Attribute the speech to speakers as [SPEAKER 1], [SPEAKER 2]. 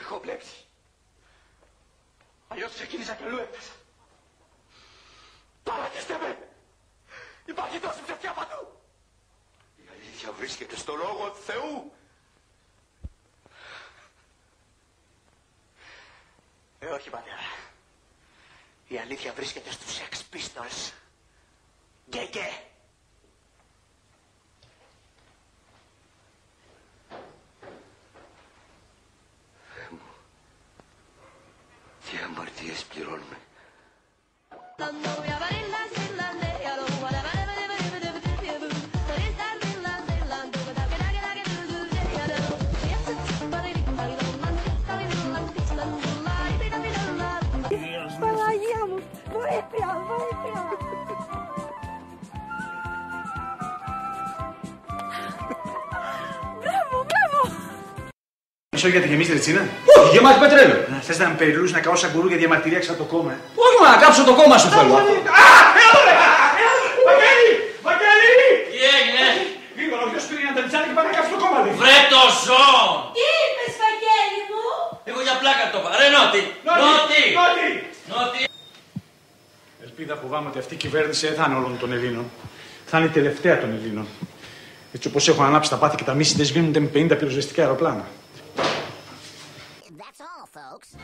[SPEAKER 1] Έχω βλέψει. Αλλιώς ξεκίνησα και αλλού έπεσα. Παρατήστε με! Υπάρχει τόση ψευτιά παντού! Η αλήθεια βρίσκεται στο λόγο του Θεού! Ε, όχι πατέρα. Η αλήθεια βρίσκεται στους Sex Pistols. γκέ. Τι αμαρτίες πληρώνουμε.
[SPEAKER 2] Παναγία μου, βοήθεια, βοήθεια.
[SPEAKER 3] Μισό γιατί γεμίσει ρετσίνα.
[SPEAKER 4] Όχι, γεμάτη πετρέλαιο.
[SPEAKER 3] Θε να με περιλούσε να καώ σαν κουρού για διαμαρτυρία έξω από το κόμμα. ε.
[SPEAKER 4] Όχι, μα να κάψω το κόμμα σου θέλω.
[SPEAKER 3] Βαγγέλη! Βαγγέλη!
[SPEAKER 5] Τι έγινε,
[SPEAKER 3] Γρήγορα, ο γιος πήρε ένα ταλιτσάκι και πάει να κάψει το κόμμα. δει.
[SPEAKER 5] βρε το ζώο!
[SPEAKER 2] Τι είπες, Βαγγέλη μου.
[SPEAKER 5] Εγώ για πλάκα το είπα. Ρε Νότι! Νότι!
[SPEAKER 3] Νότι!
[SPEAKER 5] Νότι!
[SPEAKER 3] Ελπίδα φοβάμαι ότι αυτή η κυβέρνηση δεν θα είναι όλων των Ελλήνων. Θα είναι η τελευταία των Ελλήνων. Έτσι όπως έχουν ανάψει τα πάθη και τα μίση δεν σβήνονται με 50 πυροσβεστικά αεροπλάνα.
[SPEAKER 6] folks.